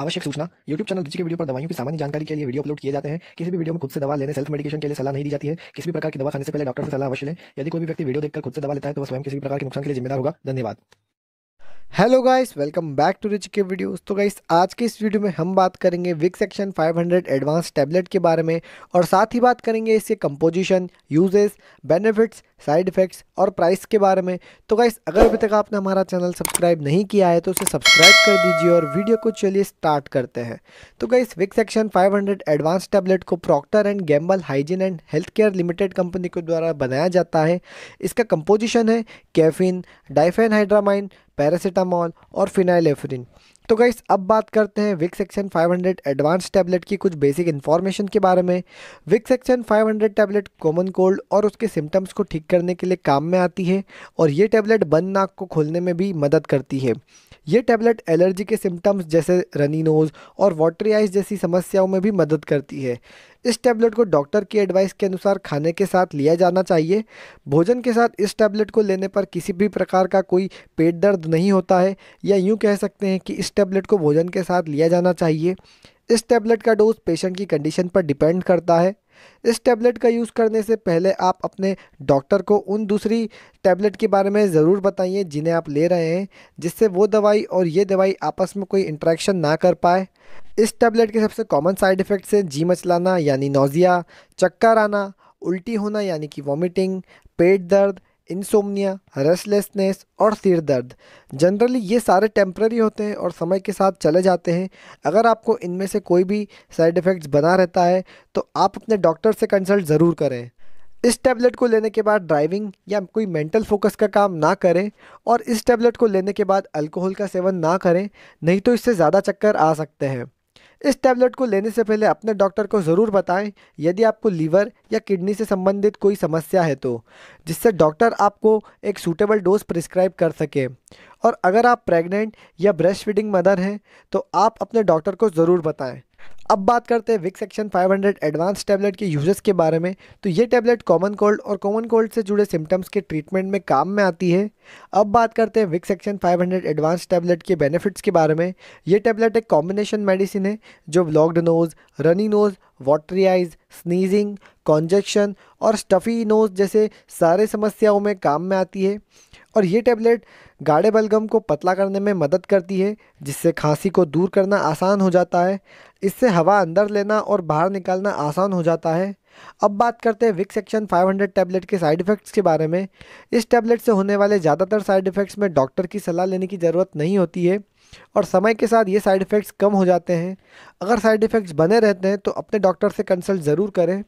आवश्यक सूचना। YouTube channel के वीडियो पर दवाइयों की सामान्य जानकारी के लिए वीडियो अपलोड किए जाते हैं। किसी भी वीडियो में खुद से दवा लेने सेल्फ मेडिकेशन के लिए सलाह नहीं दी जाती है। किसी भी प्रकार की दवा खाने से पहले डॉक्टर से सलाह अवश्य लें। यदि कोई भी व्यक्ति वीडियो देखकर खुद से दवा लेता है तो वह स्वयं किसी प्रकार के नुकसान के लिए जिम्मेदार होगा। धन्यवाद। Hello guys welcome back to Rich के वीडियोस तो गाइस आज के इस वीडियो में हम बात करेंगे विक सेक्शन 500 एडवांस टैबलेट के बारे में और साथ ही बात करेंगे इसके composition uses benefits side effects और प्राइस के बारे में। तो गाइस अगर अभी तक आपने हमारा चैनल सब्सक्राइब नहीं किया है तो उसे सब्सक्राइब कर दीजिए और वीडियो को चलिए स्टार्ट करते हैं। तो guys Vicks action five advance tablet को Procter and Gamble hygiene and health care limited company के द्वारा बनाया जाता है। इसका कंपोजिशन है कैफिन डाइफेन हाइड्रामाइन पैरासीटामॉल और फिनाइलेफ्रिन तो गाइस अब बात करते हैं विक सेक्शन 500 एडवांस टैबलेट की कुछ बेसिक इन्फॉर्मेशन के बारे में। Vicks action 500 tablet common cold और उसके सिम्टम्स को ठीक करने के लिए काम में आती है और ये टैबलेट बंद नाक को खोलने में भी मदद करती है। ये टैबलेट एलर्जी के सिम्टम्स जैसे रनी नोज़ और वाटरी आइज़ जैसी समस्याओं में भी मदद करती है। इस टैबलेट को डॉक्टर की एडवाइस के अनुसार खाने के साथ लिया जाना चाहिए। भोजन के साथ इस टैबलेट को लेने पर किसी भी प्रकार का कोई पेट दर्द नहीं होता है या यूँ कह सकते हैं कि इस टैबलेट को भोजन के साथ लिया जाना चाहिए। इस टैबलेट का डोज पेशेंट की कंडीशन पर डिपेंड करता है। इस टैबलेट का यूज़ करने से पहले आप अपने डॉक्टर को उन दूसरी टैबलेट के बारे में ज़रूर बताइए जिन्हें आप ले रहे हैं, जिससे वो दवाई और ये दवाई आपस में कोई इंट्रैक्शन ना कर पाए। इस टैबलेट के सबसे कॉमन साइड इफ़ेक्ट्स हैं जी मचलाना यानी नोज़िया चक्कर आना उल्टी होना यानी कि वॉमिटिंग पेट दर्द इंसोमनिया रेस्टलेसनेस और सिर दर्द। जनरली ये सारे टेम्प्ररी होते हैं और समय के साथ चले जाते हैं। अगर आपको इनमें से कोई भी साइड इफ़ेक्ट्स बना रहता है तो आप अपने डॉक्टर से कंसल्ट ज़रूर करें। इस टैबलेट को लेने के बाद ड्राइविंग या कोई मेंटल फोकस का काम ना करें और इस टैबलेट को लेने के बाद अल्कोहल का सेवन ना करें, नहीं तो इससे ज़्यादा चक्कर आ सकते हैं। इस टैबलेट को लेने से पहले अपने डॉक्टर को ज़रूर बताएँ, यदि आपको लीवर या किडनी से संबंधित कोई समस्या है तो जिससे डॉक्टर आपको एक सूटेबल डोज प्रिस्क्राइब कर सके। और अगर आप प्रेग्नेंट या ब्रेस्ट फीडिंग मदर हैं तो आप अपने डॉक्टर को ज़रूर बताएँ। अब बात करते हैं विक सेक्शन 500 एडवांस टैबलेट के यूजेस के बारे में। तो ये टैबलेट कॉमन कोल्ड और कॉमन कोल्ड से जुड़े सिम्टम्स के ट्रीटमेंट में काम में आती है। अब बात करते हैं विक सेक्शन 500 एडवांस टैबलेट के बेनिफिट्स के बारे में। ये टैबलेट एक कॉम्बिनेशन मेडिसिन है, जो blocked nose runny nose watery eyes sneezing congestion और स्टफ़ी नोज़ जैसे सारे समस्याओं में काम में आती है। और ये टैबलेट गाढ़े बलगम को पतला करने में मदद करती है, जिससे खांसी को दूर करना आसान हो जाता है। इससे हवा अंदर लेना और बाहर निकालना आसान हो जाता है। अब बात करते हैं विक सेक्शन 500 टैबलेट के साइड इफ़ेक्ट्स के बारे में। इस टैबलेट से होने वाले ज़्यादातर साइड इफ़ेक्ट्स में डॉक्टर की सलाह लेने की ज़रूरत नहीं होती है, और समय के साथ ये साइड इफ़ेक्ट्स कम हो जाते हैं। अगर साइड इफ़ेक्ट्स बने रहते हैं तो अपने डॉक्टर से कंसल्ट ज़रूर करें।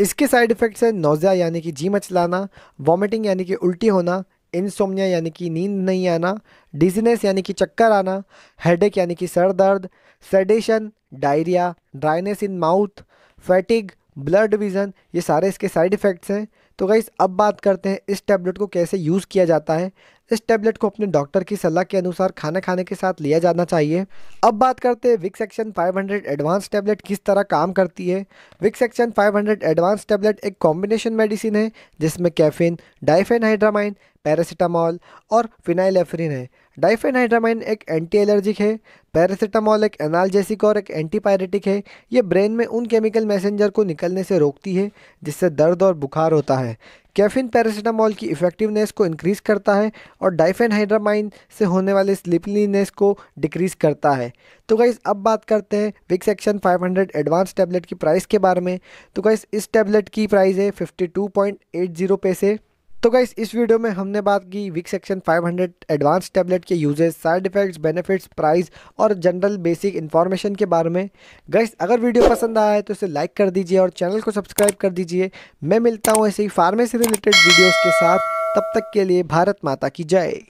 इसके साइड इफ़ेक्ट्स हैं नोज़िया यानी कि जी मचलाना वॉमिटिंग यानी कि उल्टी होना इंसोमिया यानी कि नींद नहीं आना डिजीनेस यानी कि चक्कर आना हेडेक यानी कि सर दर्द sedation diarrhoea dryness in mouth fatigue blurred vision ये सारे इसके साइड इफ़ेक्ट्स हैं। तो गाइस, अब बात करते हैं इस टैबलेट को कैसे यूज़ किया जाता है। इस टैबलेट को अपने डॉक्टर की सलाह के अनुसार खाना खाने के साथ लिया जाना चाहिए। अब बात करते हैं विक सेक्शन 500 एडवांस टैबलेट किस तरह काम करती है। विक सेक्शन 500 एडवांस टैबलेट एक कॉम्बिनेशन मेडिसिन है, जिसमें कैफिन, डाइफेन पैरासीटामॉल और फिनाइलेफ्रिन है। डाइफेनहाइड्रामाइन एक एंटी एलर्जिक है पैरासीटामॉल एक एनाल्जेसिक और एक एंटीपायरेटिक है। ये ब्रेन में उन केमिकल मैसेंजर को निकलने से रोकती है, जिससे दर्द और बुखार होता है। कैफिन पैरासीटामॉल की इफेक्टिवनेस को इंक्रीज करता है और डाइफेनहाइड्रामाइन से होने वाले स्लिपलीनेस को डिक्रीज करता है। तो गाइस अब बात करते हैं विक्स एक्शन 500 एडवांस टैबलेट की प्राइस के बारे में। तो गाइस इस टैबलेट की प्राइस है 52.80 पैसे। तो गाइस इस वीडियो में हमने बात की विक सेक्शन 500 एडवांस टैबलेट के uses side effects benefits price और जनरल बेसिक इन्फॉर्मेशन के बारे में। गाइस अगर वीडियो पसंद आया है तो इसे लाइक कर दीजिए और चैनल को सब्सक्राइब कर दीजिए। मैं मिलता हूँ ऐसे ही फार्मेसी रिलेटेड वीडियोज़ के साथ। तब तक के लिए भारत माता की जय।